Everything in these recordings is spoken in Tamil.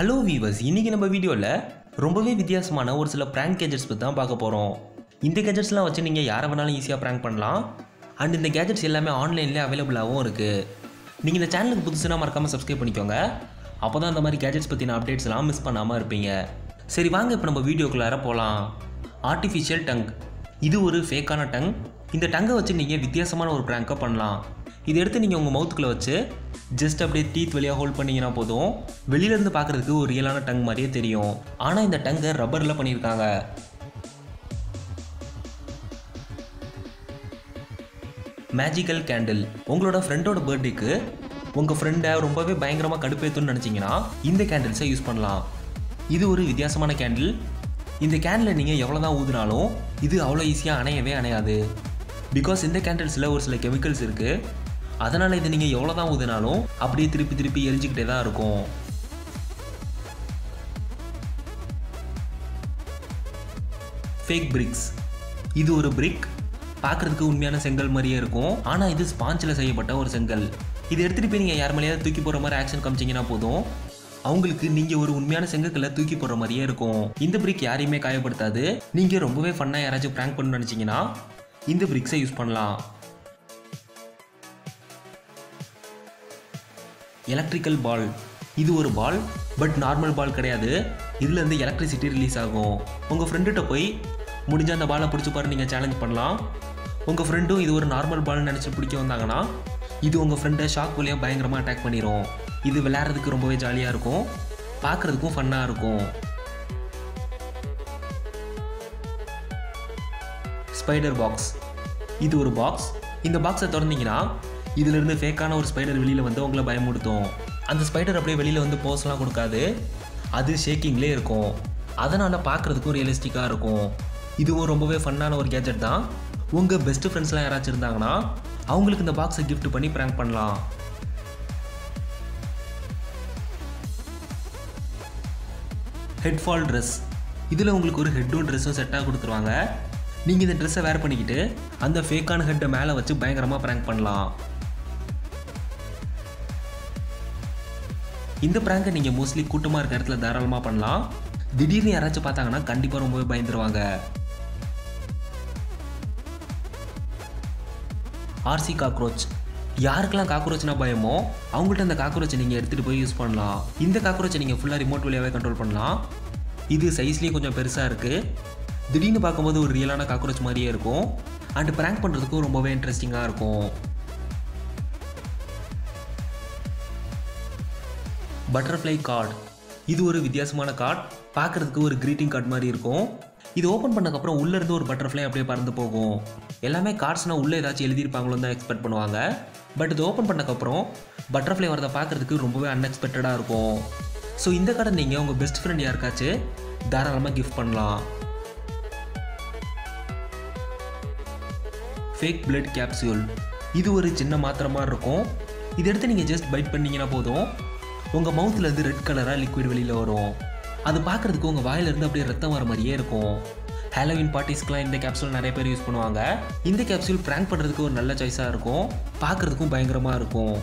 ஹலோ வீவர்ஸ் இன்றைக்கி நம்ம வீடியோவில் ரொம்பவே வித்தியாசமான ஒரு சில ப்ராங்க் கேஜெட்ஸ் பற்றி தான் பார்க்க போகிறோம் இந்த கேஜெட்ஸ்லாம் வச்சு நீங்கள் யாரை வேணாலும் ஈஸியாக ப்ராங்க் பண்ணலாம். அண்ட் இந்த கேஜெட்ஸ் எல்லாமே ஆன்லைன்லேயே அவைலபிளாகவும் இருக்குது நீங்கள் இந்த சேனலுக்கு புதுசுனா மறக்காமல் சப்ஸ்கிரைப் பண்ணிக்கோங்க. அப்போ தான் இந்த மாதிரி கேஜெட்ஸ் பற்றின அப்டேட்ஸ்லாம் மிஸ் பண்ணாமல் இருப்பீங்க. சரி வாங்க இப்போ நம்ம வீடியோக்குள்ளார போகலாம் ஆர்டிஃபிஷியல் டங் இது ஒரு ஃபேக்கான டங் இந்த டங்கை வச்சு நீங்கள் வித்தியாசமான ஒரு ப்ராங்கை பண்ணலாம். இதை எடுத்து நீங்கள் உங்கள் மவுத்துக்குள்ளே வச்சு ஜஸ்ட் அப்படியே டீத் வழியாக ஹோல்ட் பண்ணீங்கன்னா போதும். வெளியிலேருந்து பார்க்குறதுக்கு ஒரு ரியலான டங் மாதிரியே தெரியும். ஆனால் இந்த டங்கை ரப்பரில் பண்ணியிருக்காங்க. மேஜிக்கல் கேண்டில் உங்களோட ஃப்ரெண்டோட பர்த்டேக்கு உங்கள் ஃப்ரெண்டை ரொம்பவே பயங்கரமாக கடுப்பேற்றுன்னு நினச்சிங்கன்னா இந்த கேண்டில்ஸை யூஸ் பண்ணலாம். இது ஒரு வித்தியாசமான கேண்டில் இந்த கேண்டில் நீங்கள் எவ்வளோ தான் ஊதுனாலும் இது அவ்வளோ ஈஸியாக அணையவே அணையாது. பிகாஸ் இந்த கேண்டில்ஸில் ஒரு சில கெமிக்கல்ஸ் இருக்குது அதனால் இதை நீங்கள் எவ்வளோ தான் ஊதினாலும் அப்படியே திருப்பி திருப்பி எரிஞ்சிக்கிட்டே தான் இருக்கும். ஃபேக் பிரிக்ஸ் இது ஒரு பிரிக் பார்க்குறதுக்கு உண்மையான செங்கல் மாதிரியே இருக்கும். ஆனால் இது ஸ்பாஞ்சில் செய்யப்பட்ட ஒரு செங்கல். இது எடுத்துகிட்டு போய் நீங்கள் யார் மேலேயாவது தூக்கி போகிற மாதிரி ஆக்ஷன் காமிச்சிங்கன்னா போதும். அவங்களுக்கு நீங்கள் ஒரு உண்மையான செங்கக்கல்லை தூக்கி போடுற மாதிரியே இருக்கும். இந்த பிரிக் யாரையுமே காயப்படுத்தாது. நீங்கள் ரொம்பவே ஃபன்னாக யாராச்சும் ப்ராங்க் பண்ணணும்னு நினச்சிங்கன்னா இந்த பிரிக்ஸை யூஸ் பண்ணலாம். எலக்ட்ரிக்கல் பால் இது ஒரு பால் பட் நார்மல் பால் கிடையாது. இதுலேருந்து எலக்ட்ரிசிட்டி ரிலீஸ் ஆகும். உங்கள் ஃப்ரெண்டுகிட்ட போய் முடிஞ்ச அந்த பாலை பிடிச்சி பாரு நீங்கள் சேலஞ்ச் பண்ணலாம். உங்கள் ஃப்ரெண்டும் இது ஒரு நார்மல் பால்னு நினச்சி பிடிக்க வந்தாங்கன்னா இது உங்கள் ஃப்ரெண்டை ஷாக் வழியாக பயங்கரமாக அட்டாக் பண்ணிடும் இது விளையாடுறதுக்கு ரொம்பவே ஜாலியாக இருக்கும். பார்க்குறதுக்கும் ஃபன்னாக இருக்கும். ஸ்பைடர் பாக்ஸ் இது ஒரு பாக்ஸ் இந்த பாக்ஸை திறந்தீங்கன்னா இதிலிருந்து ஃபேக்கான ஒரு ஸ்பைடர் வெளியில் வந்து உங்களை பயமுடுத்தும் அந்த ஸ்பைடர் அப்படியே வெளியில் வந்து போஸ்லாம் கொடுக்காது. அது ஷேக்கிங்லேயே இருக்கும். அதனால் பார்க்குறதுக்கும் ரியலிஸ்டிக்காக இருக்கும். இதுவும் ரொம்பவே ஃபன்னான ஒரு கேஜெட் தான். உங்கள் பெஸ்ட் ஃப்ரெண்ட்ஸ்லாம் யாராச்சும் இருந்தாங்கன்னா அவங்களுக்கு இந்த பாக்ஸை கிஃப்ட் பண்ணி ப்ராங்க் பண்ணலாம். ஹெட்ஃபால் ட்ரெஸ் இதில் உங்களுக்கு ஒரு ஹெட்டும் ட்ரெஸ்ஸும் செட்டாக கொடுத்துருவாங்க. நீங்கள் இந்த ட்ரெஸ்ஸை வேர் பண்ணிக்கிட்டு அந்த ஃபேக்கான ஹெட்டை மேலே வச்சு பயங்கரமாக ப்ராங்க் பண்ணலாம். இந்த ப்ராங்கை நீங்கள் மோஸ்ட்லி கூட்டமாக இருக்க இடத்துல தாராளமாக பண்ணலாம். திடீர்னு யாராச்சும் பார்த்தாங்கன்னா கண்டிப்பாக ரொம்பவே பயந்துருவாங்க. ஆர்சி காக்ரோச் யாருக்கெல்லாம் காக்ரோச்னா பயமோ அவங்கள்ட்ட அந்த காக்ரோச்சை நீங்கள் எடுத்துகிட்டு போய் யூஸ் பண்ணலாம். இந்த காக்ரோச்சை நீங்கள் ஃபுல்லாக ரிமோட் வழியாகவே கண்ட்ரோல் பண்ணலாம். இது சைஸ்லேயும் கொஞ்சம் பெருசாக இருக்குது திடீர்னு பார்க்கும்போது ஒரு ரியலான காக்ரோச் மாதிரியே இருக்கும். அண்ட் ப்ராங்க் பண்ணுறதுக்கும் ரொம்பவே இன்ட்ரெஸ்டிங்காக இருக்கும். பட்டர்ஃப்ளை கார்டு இது ஒரு வித்தியாசமான கார்டு பார்க்குறதுக்கு ஒரு க்ரீட்டிங் கார்டு மாதிரி இருக்கும். இது ஓப்பன் பண்ணக்கப்புறம் உள்ளேருந்து ஒரு பட்டர்ஃப்ளை அப்படியே பறந்து போகும். எல்லாமே கார்ட்ஸ்னால் உள்ளே ஏதாச்சும் எழுதியிருப்பாங்களோன்னு தான் எக்ஸ்பெக்ட் பண்ணுவாங்க. பட் இது ஓப்பன் பண்ணக்கப்புறம் பட்டர்ஃப்ளை வரதை பார்க்குறதுக்கு ரொம்பவே அன்எக்ஸ்பெக்டடாக இருக்கும். ஸோ இந்த கார்டை நீங்கள் உங்கள் பெஸ்ட் ஃப்ரெண்ட் யாருக்காச்சும் தாராளமாக கிஃப்ட் பண்ணலாம். ஃபேக் பிளட் கேப்சியூல் இது ஒரு சின்ன மாத்திரை மாதிரி இருக்கும். இதை எடுத்து நீங்கள் ஜஸ்ட் பைட் பண்ணிங்கன்னா போதும். உங்கள் மவுத்துலேருந்து ரெட் கலராக லிக்விட் வெளியில் வரும். அது பார்க்குறதுக்கு உங்கள் வாயிலிருந்து அப்படியே ரத்தம் வர மாதிரியே இருக்கும். ஹாலோவின் பார்ட்டிஸ்க்குலாம் இந்த கேப்சூல் நிறைய பேர் யூஸ் பண்ணுவாங்க. இந்த கேப்சூல் ப்ராங்க் பண்ணுறதுக்கு ஒரு நல்ல சாய்ஸாக இருக்கும். பார்க்குறதுக்கும் பயங்கரமாக இருக்கும்.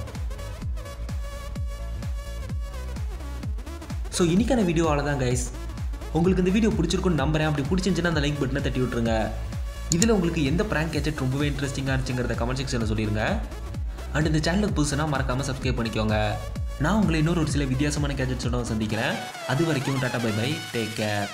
ஸோ இன்றைக்கான வீடியோ அவ்வளோதான் கைஸ் உங்களுக்கு இந்த வீடியோ பிடிச்சிருக்குன்னு நம்புறேன். அப்படி பிடிச்சிருந்துச்சுன்னா அந்த லைக் பட்டனை தட்டி விட்டுருங்க. இதில் உங்களுக்கு எந்த ப்ராங்க் கேட்சட் ரொம்பவே இன்ட்ரெஸ்டிங்காக இருந்துச்சுங்கிறத கமெண்ட் செக்ஷனில் சொல்லிடுங்க அண்ட் இந்த சேனலுக்கு புதுசுனா மறக்காமல் சப்ஸ்கிரைப் பண்ணிக்கோங்க. நான் உங்களை இன்னொரு ஒரு சில வித்தியாசமான கேஜெட்ஸோட சந்திக்கிறேன். அது வரைக்கும் tata bye by. Take care